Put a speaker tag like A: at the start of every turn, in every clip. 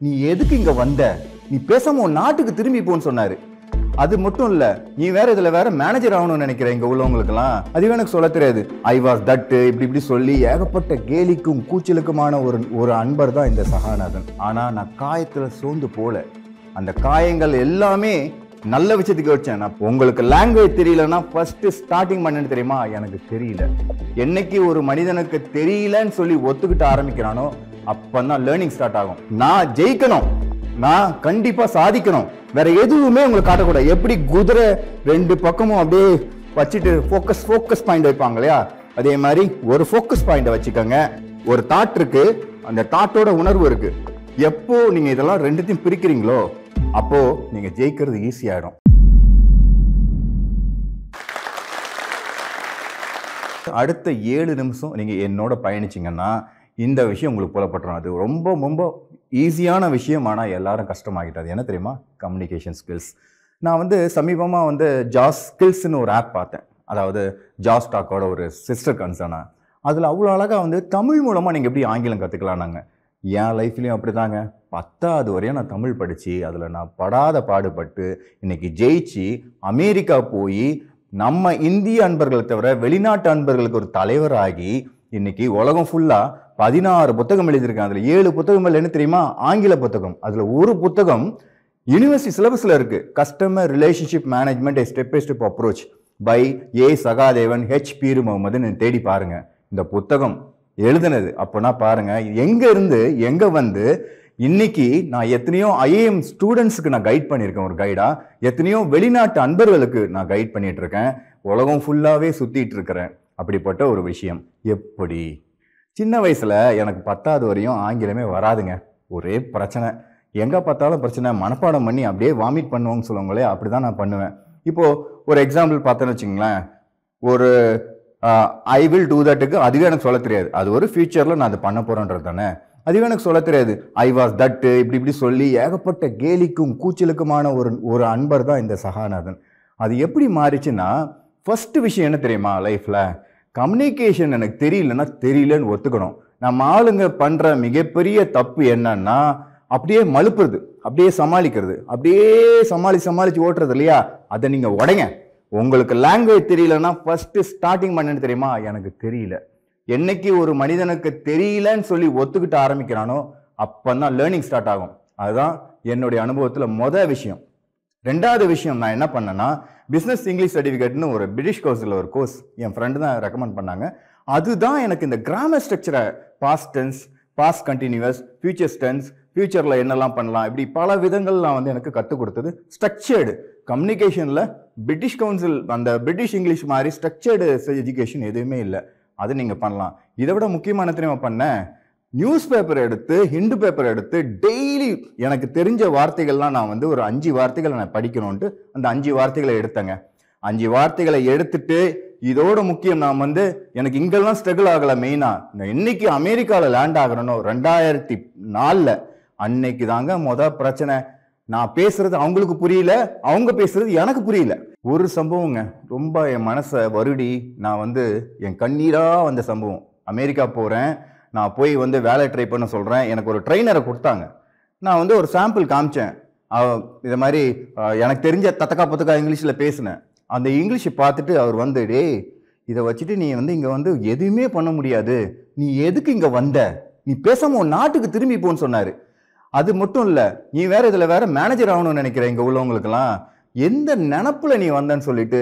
A: நீ எதுக்கு இங்க வந்த? நீ பேசாம உன் நாட்டுக்கு திரும்பி போன்னு சொன்னாரு. அது மட்டும் இல்ல நீ வேற இதுல வேற மேனேஜர் ஆகணும்னு நினைக்கிற இங்க உள்ளவங்களுக்குலாம் அது எனக்கு சொல்ல தெரியாது. ஐ வாஸ் தட்டு இப்படி இப்படி சொல்லி ஏகப்பட்ட கேலிக்கும் கூச்சலுக்குமான ஒரு ஒரு அன்பர் தான் இந்த சகாநாதன். ஆனா நான் காயத்துல சோர்ந்து போல. அந்த காயங்கள் எல்லாமே நல்ல விஷயத்துக்கு வச்சேன். நான் உங்களுக்கு லாங்குவேஜ் தெரியலன்னா ஃபர்ஸ்ட் ஸ்டார்டிங் பண்ணேன்னு தெரியுமா? எனக்கு தெரியல. என்னைக்கு ஒரு மனிதனுக்கு தெரியலன்னு சொல்லி ஒத்துக்கிட்டு ஆரம்பிக்கிறானோ அப்பதான் லேர்னிங் ஸ்டார்ட் ஆகும். நான் ஜெயிக்கணும். நான் கண்டிப்பா சாதிக்கணும். வேற எதுவுமே உங்களுக்கு காட்டக்கூடாது. எப்படி குதிரை ரெண்டு பக்கமும் அப்படியே வச்சுட்டு ஃபோக்கஸ் ஃபோக்கஸ் பாயிண்ட் வைப்பாங்க இல்லையா? அதே மாதிரி ஒரு ஃபோக்கஸ் பாயிண்டை வச்சுக்கோங்க. ஒரு தாட் இருக்கு. அந்த தாட்டோட உணர்வு இருக்கு. எப்போ நீங்க இதெல்லாம் ரெண்டுத்தையும் பிரிக்கிறீங்களோ அப்போ நீங்க ஜெயிக்கிறது ஈஸியாயிடும் அடுத்த ஏழு நிமிஷம் நீங்க என்னோட பயணிச்சீங்கன்னா இந்த விஷயம் உங்களுக்கு புலப்பட்டுரும். அது ரொம்ப ரொம்ப ஈஸியான விஷயம் ஆனால் எல்லாரும் கஷ்டமாகிட்டது என்ன தெரியுமா? கம்யூனிகேஷன் ஸ்கில்ஸ் நான் வந்து சமீபமாக வந்து ஜாஸ் ஸ்கில்ஸ்னு ஒரு ஆப் பார்த்தேன். அதாவது ஜாஸ் டாக்கோட ஒரு சிஸ்டர் கன்சர்னாக அதில் அவ்வளோ அழகாக வந்து தமிழ் மூலமாக நீங்கள் எப்படி ஆங்கிலம் கற்றுக்கலான்னாங்க என் லைஃப்லேயும் அப்படி தாங்க பத்தாவது வரையும் நான் தமிழ் படித்து அதில் நான் படாத பாடுபட்டு இன்னைக்கு ஜெயிச்சு அமெரிக்கா போய் நம்ம இந்திய அன்பர்களை தவிர வெளிநாட்டு அன்பர்களுக்கு ஒரு தலைவராகி இன்றைக்கி உலகம் ஃபுல்லாக பதினாறு புத்தகம் எழுதியிருக்கேன். அதில் ஏழு புத்தகங்கள் என்ன தெரியுமா? ஆங்கில புத்தகம். அதில் ஒரு புத்தகம் யூனிவர்சிட்டி சிலபஸில் இருக்குது customer relationship management step by step approach by A Sahadevan H Peeru முகமதுன்னு தேடி பாருங்கள் இந்த புத்தகம் எழுதுனது. அப்போனா பாருங்கள் எங்கேருந்து இருந்து வந்து இன்னைக்கு நான் எத்தனையோ ஐஏஎம் ஸ்டூடெண்ட்ஸுக்கு நான் கைட் பண்ணியிருக்கேன் ஒரு கைடாக எத்தனையோ வெளிநாட்டு அன்பர்களுக்கு நான் கைட் பண்ணிகிட்ருக்கேன் உலகம் ஃபுல்லாகவே சுற்றிட்டு இருக்கிறேன். அப்படிப்பட்ட ஒரு விஷயம். எப்படி? சின்ன வயசில் எனக்கு பத்தாவது வரையும் ஆங்கிலமே வராதுங்க. ஒரே பிரச்சனை. எங்கே பார்த்தாலும் பிரச்சனை. மனப்பாடம் பண்ணி அப்படியே வாமிட் பண்ணுவோம்னு சொல்லுவாங்களே அப்படிதான் நான் பண்ணுவேன். இப்போது ஒரு எக்ஸாம்பிள் பார்த்தேன்னு வச்சுங்களேன் ஒரு ஐ வில் டூ தட்டுக்கு அதுவே எனக்கு சொல்ல தெரியாது. அது ஒரு ஃபியூச்சரில் நான் அதை பண்ண போகிறேன்றது தானே. அதுவே எனக்கு சொல்ல தெரியாது. ஐ வாஸ் தட்டு இப்படி இப்படி சொல்லி ஏகப்பட்ட கேலிக்கும் கூச்சலுக்குமான ஒரு ஒரு அன்பர் தான் இந்த சகாநாதன். அது எப்படி மாறிச்சுன்னா ஃபஸ்ட்டு விஷயம் என்ன தெரியுமா லைஃப்பில் கம்யூனிகேஷன் எனக்கு தெரியலன்னா தெரியலன்னு ஒத்துக்கணும். நம்ம ஆளுங்க பண்ணுற மிகப்பெரிய தப்பு என்னன்னா அப்படியே மழுப்புறது அப்படியே சமாளிக்கிறது. அப்படியே சமாளி சமாளித்து ஓட்டுறது இல்லையா? அதை நீங்கள் உடைங்க. உங்களுக்கு லாங்குவேஜ் தெரியலன்னா ஃபஸ்ட்டு ஸ்டார்டிங் பண்ணேன்னு தெரியுமா? எனக்கு தெரியல. என்னைக்கு ஒரு மனிதனுக்கு தெரியலன்னு சொல்லி ஒத்துக்கிட்டு ஆரம்பிக்கிறானோ அப்போ தான் லேர்னிங் ஸ்டார்ட் ஆகும். அதுதான் என்னுடைய அனுபவத்தில் மொதல் விஷயம். ரெண்டாவது விஷயம் நான் என்ன பண்ணேன்னா பிஸ்னஸ் இங்கிலீஷ் சர்டிஃபிகேட்னு ஒரு பிரிட்டிஷ் கோர்ஸில் ஒரு கோர்ஸ் என் ஃப்ரெண்டு தான் ரெக்கமெண்ட் பண்ணாங்க. அதுதான் எனக்கு இந்த கிராமர் ஸ்ட்ரக்சரை past tense past continuous future tense ஃபியூச்சரில் என்னெல்லாம் பண்ணலாம் இப்படி பல விதங்கள்லாம் வந்து எனக்கு கற்றுக் கொடுத்தது. ஸ்ட்ரக்சர்டு கம்யூனிகேஷனில் பிரிட்டிஷ் கவுன்சில் அந்த பிரிட்டிஷ் இங்கிலீஷ் மாதிரி ஸ்ட்ரக்சர்டு எஜுகேஷன் எதுவுமே இல்லை. அது நீங்கள் பண்ணலாம். இதை விட முக்கியமான தெரியுமா பண்ணேன் நியூஸ் பேப்பர் எடுத்து ஹிந்து பேப்பர் எடுத்து டெய்லி எனக்கு தெரிஞ்ச வார்த்தைகள்லாம் நான் வந்து ஒரு அஞ்சு வார்த்தைகளை நான் படிக்கணும்ன்ட்டு அந்த அஞ்சு வார்த்தைகளை எடுத்தேங்க. அஞ்சு வார்த்தைகளை எடுத்துட்டு இதோட முக்கியம் நான் வந்து எனக்கு இங்கெல்லாம் ஸ்ட்ரகிள் ஆகலை மெயினாக நான் இன்னைக்கு அமெரிக்காவில் லேண்ட் ஆகிறனோ ரெண்டாயிரத்தி நாலில் அன்னைக்கு தாங்க முத பிரச்சனை. நான் பேசுறது அவங்களுக்கு புரியல அவங்க பேசுறது எனக்கு புரியல. ஒரு சம்பவங்க ரொம்ப என் மனசை வருடி. நான் வந்து என் கண்ணீராக வந்த சம்பவம். அமெரிக்கா போகிறேன் நான் போய் வந்து வேலை ட்ரை பண்ண சொல்கிறேன் எனக்கு ஒரு ட்ரைனரை கொடுத்தாங்க. நான் வந்து ஒரு சாம்பிள் காமிச்சேன். இதை மாதிரி எனக்கு தெரிஞ்ச தத்தக்கா பத்தக்கா இங்கிலீஷில் பேசினேன். அந்த இங்கிலீஷை பார்த்துட்டு அவர் வந்து டே இதை வச்சுட்டு நீ வந்து இங்கே வந்து எதுவுமே பண்ண முடியாது. நீ எதுக்கு இங்கே வந்த? நீ பேசாமல் உன் நாட்டுக்கு திரும்பி போன்னு சொன்னார். அது மட்டும் இல்லை நீ வேறு இதில் வேறு மேனேஜர் ஆகணும்னு நினைக்கிறேன் இங்கே உள்ளவங்களுக்கெல்லாம். எந்த நினப்பில் நீ வந்தன்னு சொல்லிட்டு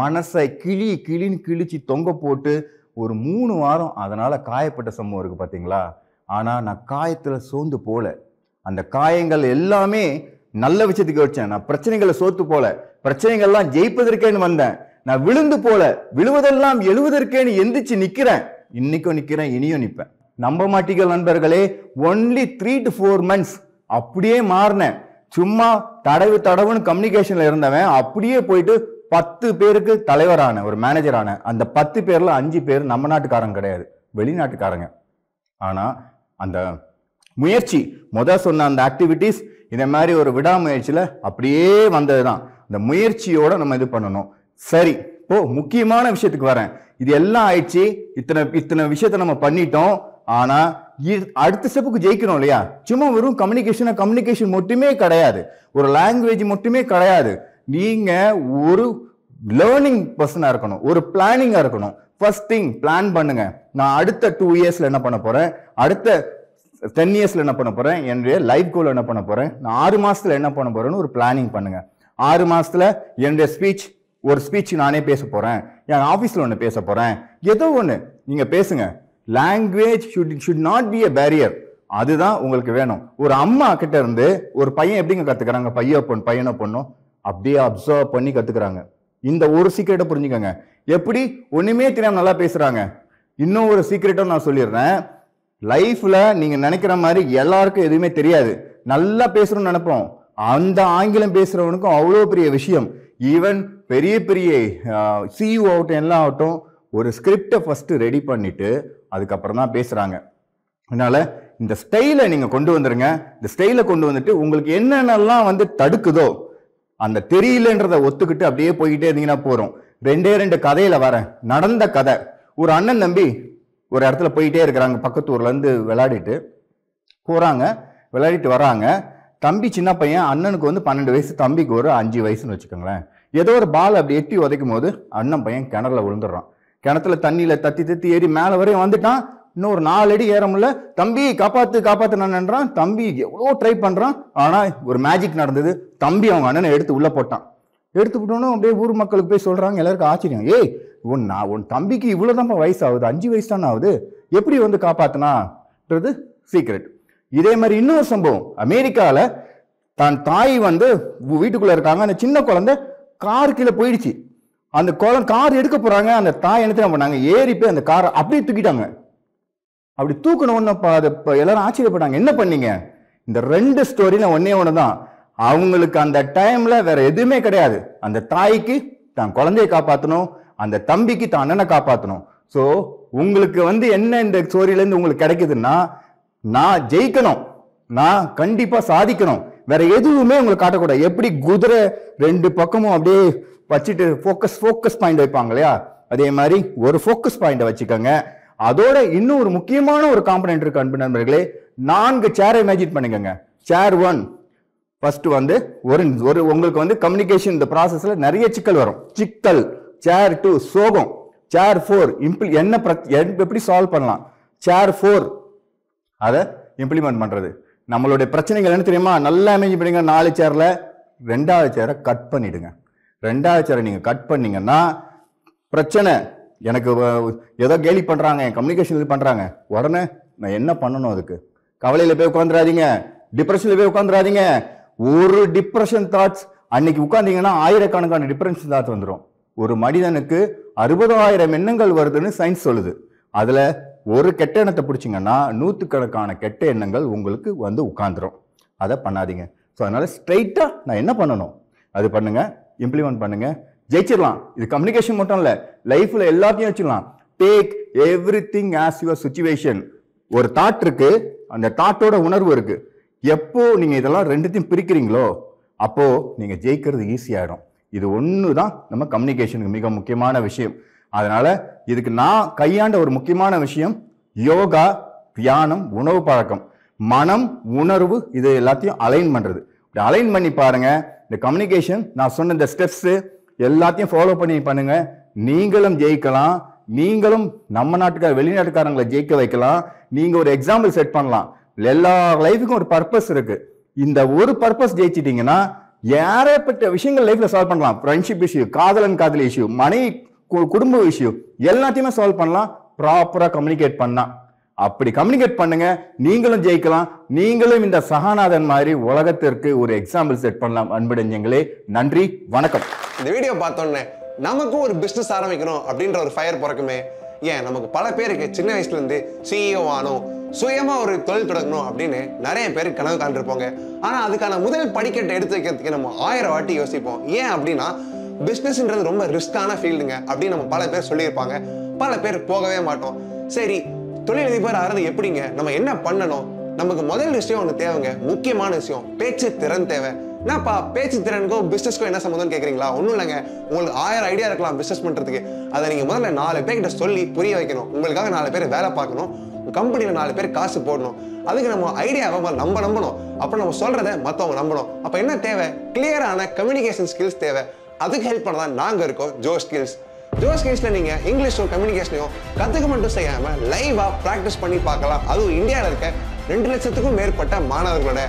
A: மனசை கிளி கிளின்னு கிழிச்சு தொங்க போட்டு ஒரு மூணு வாரம் அதனால் காயப்பட்ட சம்பவம் இருக்குது பார்த்தீங்களா ஆனால் நான் காயத்தில் சோர்ந்து போல. அந்த காயங்கள் எல்லாமே நல்ல விஷயத்துக்கு வச்சேன். நான் பிரச்சனைகளை சோத்து போல. பிரச்சனைகள்லாம் ஜெயிப்பதற்கேன்னு வந்தேன். நான் விழுந்து போல. விழுவதெல்லாம் எழுவதற்கேன்னு எந்திரிச்சு நிற்கிறேன் இன்னைக்கும் நிற்கிறேன் இனியும் நிற்பேன் நம்ப மாட்டீங்க நண்பர்களே. Only three to four months அப்படியே மாறினேன். சும்மா தடவு தடவுன்னு கம்யூனிகேஷனில் இருந்தவன் அப்படியே போயிட்டு பத்து பேருக்கு தலைவரான ஒரு மேனேஜரான அந்த பத்து பேரில் அஞ்சு பேர் நம்ம நாட்டுக்காரங்க கிடையாது. வெளிநாட்டுக்காரங்க. ஆனால் அந்த முயற்சி முதல் சொன்ன அந்த ஆக்டிவிட்டீஸ் இந்த மாதிரி ஒரு விடாமுயற்சியில் அப்படியே வந்ததுதான். இந்த முயற்சியோட நம்ம இது பண்ணணும். சரி இப்போ முக்கியமான விஷயத்துக்கு வரேன். இது எல்லாம் ஆயிடுச்சு. இத்தனை இத்தனை விஷயத்த நம்ம பண்ணிட்டோம். ஆனால் இ- அடுத்த ஸ்டெப்புக்கு ஜெயிக்கணும் இல்லையா? சும்மா வெறும் கம்யூனிகேஷன் கம்யூனிகேஷன் மட்டுமே கிடையாது. ஒரு லாங்குவேஜ் மட்டுமே கிடையாது. நீங்கள் ஒரு லேர்னிங் பர்சனாக இருக்கணும். ஒரு பிளானிங்காக இருக்கணும். ஃபர்ஸ்ட் திங் பிளான் பண்ணுங்க. நான் அடுத்த டூ இயர்ஸில் என்ன பண்ண போகிறேன் அடுத்த டென் இயர்ஸில் என்ன பண்ண போகிறேன் என்னுடைய லைஃப் கோல் என்ன பண்ண போகிறேன் நான் ஆறு மாதத்தில் என்ன பண்ண போகிறேன்னு ஒரு பிளானிங் பண்ணுங்க. ஆறு மாதத்தில் என்னுடைய ஸ்பீச் ஒரு ஸ்பீச் நானே பேச போகிறேன் என் ஆஃபீஸில் ஒன்று பேச போகிறேன் ஏதோ ஒன்று நீங்கள் பேசுங்க. Language should should not be a barrier அதுதான் உங்களுக்கு வேணும். ஒரு அம்மா கிட்ட இருந்து ஒரு பையன் எப்படிங்க கற்றுக்கிறாங்க பையோ பொண்ணு பையனோ பொண்ணும் அப்படியே அப்சர்வ் பண்ணி கற்றுக்குறாங்க இந்த ஒரு சீக்கிரட்டை புரிஞ்சுக்கோங்க. எப்படி? ஒன்றுமே தெரியாமல் நல்லா பேசுகிறாங்க இன்னும் ஒரு சீக்கிரட்டும் நான் சொல்லிடுறேன். லைஃப்பில் நீங்கள் நினைக்கிற மாதிரி எல்லாருக்கும் எதுவுமே தெரியாது. நல்லா பேசணும்னு நினைப்போம். அந்த ஆங்கிலம் பேசுகிறவனுக்கும் அவ்வளோ பெரிய விஷயம். ஈவன் பெரிய பெரிய சிஇஓ ஆகட்டும் எல்லாம் ஆகட்டும் ஒரு ஸ்கிரிப்டை ஃபஸ்ட்டு ரெடி பண்ணிவிட்டு அதுக்கப்புறம் தான் பேசுகிறாங்க அதனால் இந்த ஸ்டைலை நீங்கள் கொண்டு வந்துடுங்க இந்த ஸ்டைலை கொண்டு வந்துட்டு உங்களுக்கு என்னென்னலாம் வந்து தடுக்குதோ அந்த தெரியலன்றதை ஒத்துக்கிட்டு அப்படியே போய்கிட்டே இருந்தீங்கன்னா போகிறோம் ரெண்டே ரெண்டு கதையில் வரேன் நடந்த கதை. ஒரு அண்ணன் தம்பி ஒரு இடத்துல போயிட்டே இருக்கிறாங்க பக்கத்து ஊர்லேருந்து விளையாடிட்டு போகிறாங்க விளையாடிட்டு வராங்க தம்பி சின்ன பையன் அண்ணனுக்கு வந்து பன்னெண்டு வயசு தம்பிக்கு ஒரு அஞ்சு வயசுன்னு வச்சுக்கோங்களேன். ஏதோ ஒரு பால் அப்படி எட்டி உதைக்கும் போது அண்ணன் பையன் கிணறுல விழுந்துடுறான். கிணத்துல தண்ணியில் தத்தி தத்தி ஏறி மேலே வரையும் வந்துட்டான். இன்னும் ஒரு நாலு அடி ஏற முடியல. தம்பி காப்பாத்து காப்பாத்து நான் தம்பி எவ்வளோ ட்ரை பண்ணுறான் ஆனால் ஒரு மேஜிக் நடந்தது. தம்பி அவங்க அண்ணனை எடுத்து உள்ளே போட்டான். எடுத்து விட்டோன்னு அப்படியே ஊர் மக்களுக்கு போய் சொல்கிறாங்க எல்லாருக்கும் ஆச்சரியம். ஏய் உன் நான் உன் தம்பிக்கு இவ்வளவுதான்ப்பா வயசு ஆகுது அஞ்சு வயசு தானே ஆகுது? எப்படி வந்து காப்பாத்தினான்றது சீக்ரெட் இதே மாதிரி இன்னொரு சம்பவம். அமெரிக்காவில் தன் தாய் வந்து வீட்டுக்குள்ளே இருக்காங்க. அந்த சின்ன குழந்தை கார் கீழே போயிடுச்சு. அந்த குழந்தை கார் எடுக்க போகிறாங்க அந்த தாய் என்ன பண்ணாங்க? ஏறி போய் அந்த காரை அப்படியே தூக்கிட்டாங்க. அப்படி தூக்கணும்னு ஒன்று எல்லாரும் ஆச்சரியப்பட்டாங்க. என்ன பண்ணீங்க? இந்த ரெண்டு ஸ்டோரியில ஒன்னே ஒன்று தான். அவங்களுக்கு அந்த டைம்ல வேற எதுவுமே கிடையாது. அந்த தாய்க்கு தான் குழந்தையை காப்பாற்றணும் அந்த தம்பிக்கு தான் அண்ணனை காப்பாற்றணும் ஸோ உங்களுக்கு வந்து என்ன இந்த ஸ்டோரியிலேருந்து உங்களுக்கு கிடைக்குதுன்னா நான் ஜெயிக்கணும். நான் கண்டிப்பாக சாதிக்கணும். வேற எதுவுமே உங்களுக்கு காட்டக்கூடாது. எப்படி குதிரை ரெண்டு பக்கமும் அப்படியே வச்சுட்டு ஃபோக்கஸ் ஃபோக்கஸ் பாயிண்ட் வைப்பாங்க இல்லையா? அதே மாதிரி ஒரு ஃபோக்கஸ் பாயிண்ட்டை வச்சுக்கோங்க. அதோட இன்னும் ஒரு முக்கியமான ஒரு காம்பனன்ட் இருக்கு அன்பு நண்பர்களே. நான்கு சேரை இமேஜின் பண்ணுங்க சேர் ஒன் ஃபர்ஸ்ட் வந்து ஒரு ஒரு உங்களுக்கு வந்து கம்யூனிகேஷன் இந்த ப்ராசஸில் நிறைய சிக்கல் வரும். சிக்கல். சேர் டூ சோகம். சேர் ஃபோர் இம்ப்ளி என்ன பிரச்- எப்படி சால்வ் பண்ணலாம்? சேர் ஃபோர் அதை இம்ப்ளிமெண்ட் பண்ணுறது நம்மளுடைய பிரச்சனைகள் என்ன தெரியுமா? நல்லா இமேஜ் பண்ணுங்க நாலு சேரில் ரெண்டாவது சேரை கட் பண்ணிடுங்க. ரெண்டாவது சேரை நீங்கள் கட் பண்ணிங்கன்னா பிரச்சனை எனக்கு ஏதோ கேலி பண்ணுறாங்க என் கம்யூனிகேஷன் இது பண்ணுறாங்க உடனே நான் என்ன பண்ணணும் அதுக்கு? கவலையில் போய் உட்காந்துராதீங்க டிப்ரெஷனில் போய் உட்காந்துடாதீங்க ஒரு டிப்ரெஷன் தாட்ஸ் அன்னைக்கு உட்காந்தீங்கன்னா ஆயிரக்கணக்கான டிப்ரெஷன் தாட்ஸ் வந்துடும் ஒரு மனிதனுக்கு அறுபதாயிரம் எண்ணங்கள் வருதுன்னு சயின்ஸ் சொல்லுது. அதில் ஒரு கெட்ட எண்ணத்தை பிடிச்சிங்கன்னா நூற்றுக்கணக்கான கெட்ட எண்ணங்கள் உங்களுக்கு வந்து உட்காந்துரும் அதை பண்ணாதீங்க. ஸோ அதனால் ஸ்ட்ரைட்டாக நான் என்ன பண்ணணும்? அது பண்ணுங்கள் இம்ப்ளிமெண்ட் பண்ணுங்கள் ஜெயிச்சிடலாம். இது கம்யூனிகேஷன் மட்டும் இல்லை லைஃப்பில் எல்லாத்தையும் வச்சிடலாம். Take everything as your situation ஒரு தாட் இருக்கு அந்த தாட்டோட உணர்வு இருக்கு. எப்போ நீங்கள் இதெல்லாம் ரெண்டுத்தையும் பிரிக்கிறீங்களோ அப்போ நீங்கள் ஜெயிக்கிறது ஈஸியாகிடும் இது ஒன்று தான் நம்ம கம்யூனிகேஷனுக்கு மிக முக்கியமான விஷயம். அதனால இதுக்கு நான் கையாண்ட ஒரு முக்கியமான விஷயம் யோகா தியானம் உணவு பழக்கம். மனம் உணர்வு இது எல்லாத்தையும் அலைன் பண்றது. அலைன் பண்ணி பாருங்க இந்த கம்யூனிகேஷன் நான் சொன்ன இந்த ஸ்டெப்ஸு எல்லாத்தையும் ஃபாலோ பண்ணி பண்ணுங்க. நீங்களும் ஜெயிக்கலாம். நீங்களும் நம்ம நாட்டுக்கார வெளிநாட்டுக்காரங்களை ஜெயிக்க வைக்கலாம். நீங்க ஒரு எக்ஸாம்பிள் செட் பண்ணலாம். எல்லா லைஃபுக்கும் ஒரு பர்பஸ் இருக்கு. இந்த ஒரு பர்பஸ் ஜெயிச்சிட்டிங்கன்னா ஏறப்பட்ட விஷயங்கள் லைஃப்ல சால்வ் பண்ணலாம். ஃப்ரெண்ட்ஷிப் இஷ்யூ காதலன் காதல் இஷ்யூ மனை கு- குடும்ப இஷ்யூ எல்லாத்தையுமே சால்வ் பண்ணலாம். ப்ராப்பராக கம்யூனிகேட் பண்ணா. அப்படி கம்யூனிகேட் பண்ணுங்க. நீங்களும் ஜெயிக்கலாம். நீங்களும் இந்த சகாநாதன் மாதிரி உலகத்திற்கு ஒரு எக்ஸாம்பிள் செட் பண்ணலாம். அன்புடைஞ்சங்களே நன்றி வணக்கம்.
B: இந்த வீடியோ பார்த்தோன்னே நமக்கும் ஒரு பிஸ்னஸ் ஆரம்பிக்கணும் அப்படின்ற ஒரு ஃபயர் பிறக்குமே ஏன்? நமக்கு பல பேருக்கு சின்ன வயசுல இருந்து சிஇஓ ஆனோம் சுயமா ஒரு தொழில் தொடங்கணும் அப்படின்னு நிறைய பேர் கனவு காண்டிருப்போங்க. ஆனா அதுக்கான முதல் படிக்கட்டை எடுத்து வைக்கிறதுக்கு நம்ம ஆயிரம் வாட்டி யோசிப்போம். ஏன் அப்படின்னா பிஸ்னஸ்ன்றது ரொம்ப ரிஸ்கான ஃபீல்டுங்க அப்படின்னு நம்ம பல பேர் சொல்லியிருப்பாங்க. பல பேர் போகவே மாட்டோம். சரி தொழிலதிபர் ஆறது எப்படிங்க? நம்ம என்ன பண்ணணும்? நமக்கு முதல் விஷயம் ஒன்று தேவைங்க. முக்கியமான விஷயம் பேச்சு திறன் தேவை. என்னப்பா பேச்சு திறனுக்கும் பிஸ்னஸ்க்கோ என்ன சம்மந்தம்னு கேட்குறீங்களா ஒன்றும் இல்லைங்க. உங்களுக்கு ஆயிரம் ஐடியா இருக்கலாம் பிஸ்னஸ் பண்ணுறதுக்கு அதை நீங்கள் முதல்ல நாலு பேர்கிட்ட சொல்லி புரிய வைக்கணும். உங்களுக்காக நாலு பேர் வேலை பார்க்கணும். கம்பெனியில் நாலு பேர் காசு போடணும். அதுக்கு நம்ம ஐடியாவை நம்ம நம்பணும். அப்போ நம்ம சொல்கிறத மற்றவங்க நம்பணும். அப்போ என்ன தேவை? கிளியரான கம்யூனிகேஷன் ஸ்கில்ஸ் தேவை. அதுக்கு ஹெல்ப் பண்ண தான் நாங்கள் இருக்கோம் ஜோ ஸ்கில்ஸ் ஜோ ஸ்கில்ஸில் நீங்கள் இங்கிலீஷும் கம்யூனிகேஷனையும் கற்றுக்க மட்டும் செய்யாமல் லைவாக ப்ராக்டிஸ் பண்ணி பார்க்கலாம். அதுவும் இந்தியாவில் இருக்க ரெண்டு லட்சத்துக்கும் மேற்பட்ட மாணவர்களோட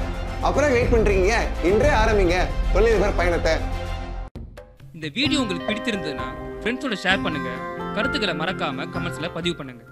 B: அப்புறம் வெயிட் பண்றீங்க. இன்றே ஆரம்பிங்க. தொழிலதிபர் பயணத்தை.
C: இந்த வீடியோ உங்களுக்கு பிடித்திருந்ததுன்னா ஃப்ரெண்ட்ஸோட ஷேர் பண்ணுங்க. கருத்துக்களை மறக்காம கமெண்ட்ஸ்ல பதிவு பண்ணுங்க.